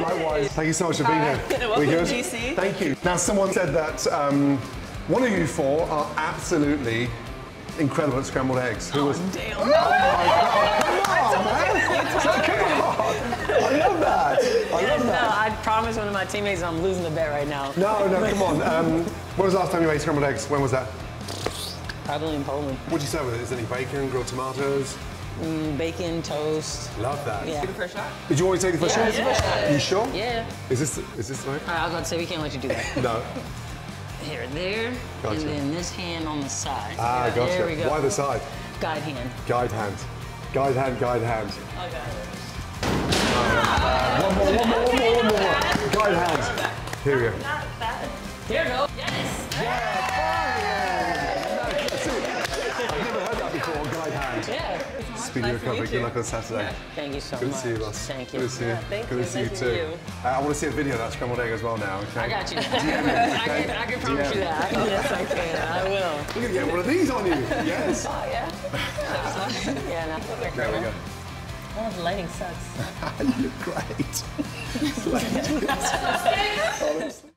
Likewise. Thank you so much for being Hi. here. Welcome, We good? GC. Thank you. Now, someone said that um, one of you four are absolutely incredible at scrambled eggs. Who was? Damn. Come on, man! Come on! I love that. I love No, that. I promised one of my teammates I'm losing the bet right now. No, no, come on. Um, when was the last time you ate scrambled eggs? When was that? Probably in Poland. What'd you serve with it? Is there any bacon, grilled tomatoes? Mm, Bacon, toast. Love that. Yeah. First shot. Did you already take the first Yeah, shot? it's the first. You sure? Yeah. Is this is this right? All right, I was about to say we can't let you do that. No. Here, there, Gotcha. and then this hand on the side. Ah, gotcha. There we go. Why the side? Guide hand. Guide hand. Guide hand, guide hand. Okay. One more, one more, one more, one more. Guide hand. Here we go. Not bad. There you go. Yes. That's it. I've never heard that before, guide hand. Yeah. Speedy Nice recovery. Good luck on Saturday. Thank you so Good to see you, Ross. Thank you. Good to see you. thank Good you. to see you Nice too. you. Uh, I want to see a video of that scrambled egg as well now, okay? I got you. DM me, I can, I can promise DM. you that. Yes, I can. I will. We're going to get one of these on you. Yes. Oh, yeah. yeah, no. There we go. Oh, the lighting sucks. You look great. Honestly.